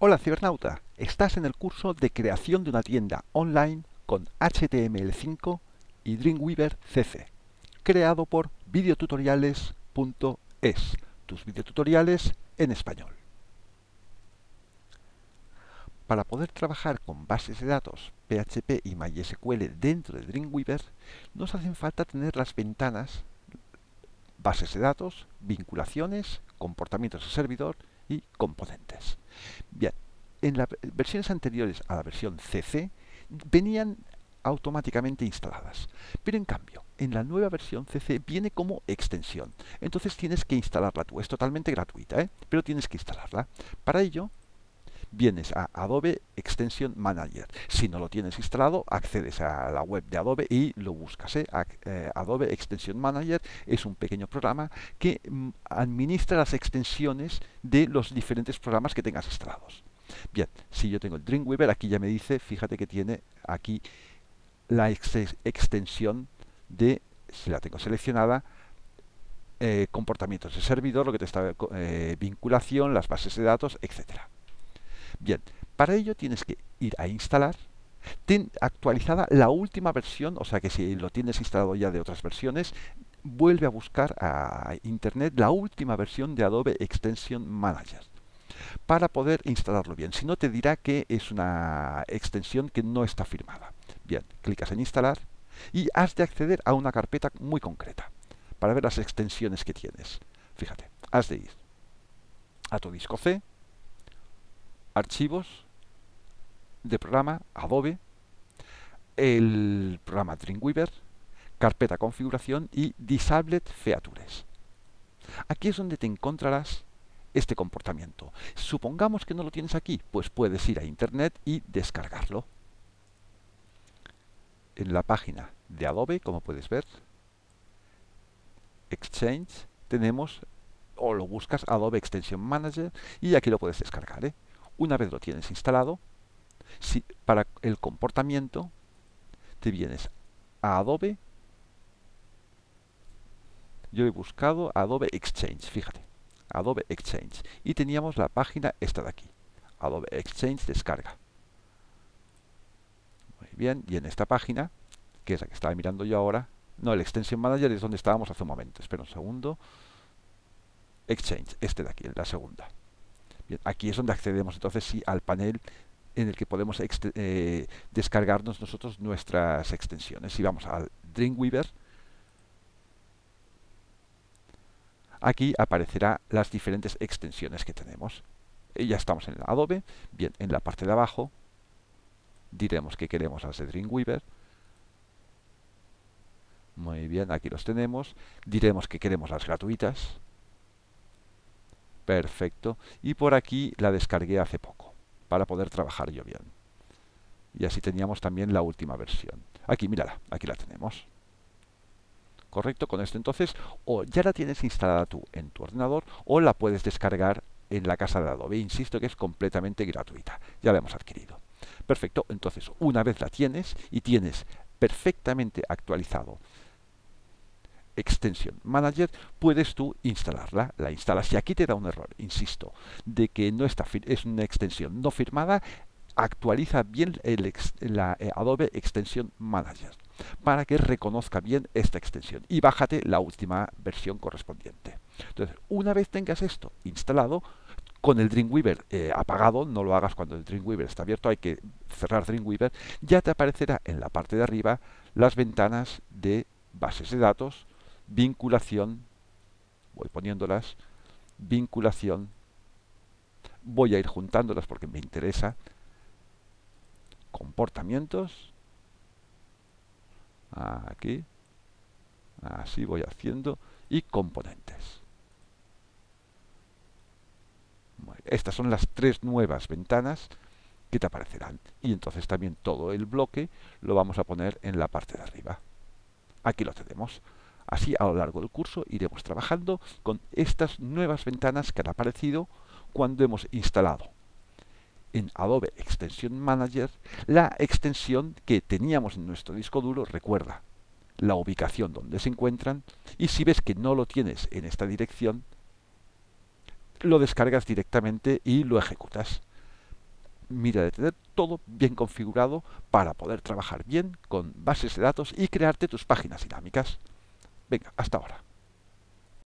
Hola cibernauta, estás en el curso de creación de una tienda online con HTML5 y Dreamweaver CC, creado por videotutoriales.es, tus videotutoriales en español. Para poder trabajar con bases de datos PHP y MySQL dentro de Dreamweaver, nos hacen falta tener las ventanas bases de datos, vinculaciones, comportamientos de servidor y componentes. Bien, en las versiones anteriores a la versión CC venían automáticamente instaladas. Pero en cambio, en la nueva versión CC viene como extensión. Entonces tienes que instalarla tú. Es totalmente gratuita, ¿eh? pero tienes que instalarla. Para ello, vienes a Adobe Extension Manager. Si no lo tienes instalado, accedes a la web de Adobe y lo buscas. ¿eh? Eh, Adobe Extension Manager es un pequeño programa que mm, administra las extensiones de los diferentes programas que tengas instalados. Bien, si yo tengo el Dreamweaver, aquí ya me dice, fíjate que tiene aquí la extensión de, si la tengo seleccionada, eh, comportamientos de servidor, lo que te está vinculación, las bases de datos, etcétera. Bien, para ello tienes que ir a instalar, ten actualizada la última versión, o sea que si lo tienes instalado ya de otras versiones, vuelve a buscar a internet la última versión de Adobe Extension Manager para poder instalarlo bien. Si no, te dirá que es una extensión que no está firmada. Bien, clicas en instalar y has de acceder a una carpeta muy concreta para ver las extensiones que tienes. Fíjate, has de ir a tu disco C, archivos de programa Adobe, el programa Dreamweaver, carpeta configuración y Disabled Features. Aquí es donde te encontrarás este comportamiento. Supongamos que no lo tienes aquí, pues puedes ir a internet y descargarlo. En la página de Adobe, como puedes ver, Exchange, tenemos, o lo buscas Adobe Extension Manager, y aquí lo puedes descargar. ¿eh? Una vez lo tienes instalado, si, para el comportamiento te vienes a Adobe. Yo he buscado Adobe Exchange, fíjate, Adobe Exchange. Y teníamos la página esta de aquí, Adobe Exchange descarga. Muy bien, y en esta página, que es la que estaba mirando yo ahora, no, el Extension Manager es donde estábamos hace un momento, espera un segundo. Exchange, este de aquí, la segunda aquí es donde accedemos entonces al panel en el que podemos eh, descargarnos nosotros nuestras extensiones. Si vamos al Dreamweaver, aquí aparecerá las diferentes extensiones que tenemos. Y ya estamos en el Adobe. Bien, en la parte de abajo diremos que queremos las de Dreamweaver. Muy bien, aquí los tenemos. Diremos que queremos las gratuitas. Perfecto. Y por aquí la descargué hace poco, para poder trabajar yo bien. Y así teníamos también la última versión. Aquí, mírala, aquí la tenemos. ¿Correcto? Con esto entonces, o ya la tienes instalada tú en tu ordenador, o la puedes descargar en la casa de Adobe. Insisto que es completamente gratuita. Ya la hemos adquirido. Perfecto. Entonces, una vez la tienes y tienes perfectamente actualizado Extension Manager, puedes tú instalarla. La instalas y aquí te da un error, insisto, de que no está es una extensión no firmada. Actualiza bien la eh, Adobe Extension Manager para que reconozca bien esta extensión y bájate la última versión correspondiente. Entonces, una vez tengas esto instalado, con el Dreamweaver eh, apagado, no lo hagas cuando el Dreamweaver está abierto, hay que cerrar Dreamweaver, ya te aparecerá en la parte de arriba las ventanas de bases de datos, vinculación, voy poniéndolas, vinculación, voy a ir juntándolas porque me interesa, comportamientos, aquí, así voy haciendo, y componentes. Estas son las tres nuevas ventanas que te aparecerán. Y entonces también todo el bloque lo vamos a poner en la parte de arriba. Aquí lo tenemos. Así a lo largo del curso iremos trabajando con estas nuevas ventanas que han aparecido cuando hemos instalado en Adobe Extension Manager la extensión que teníamos en nuestro disco duro, recuerda la ubicación donde se encuentran y si ves que no lo tienes en esta dirección, lo descargas directamente y lo ejecutas. mira de tener todo bien configurado para poder trabajar bien con bases de datos y crearte tus páginas dinámicas. Venga, hasta ahora.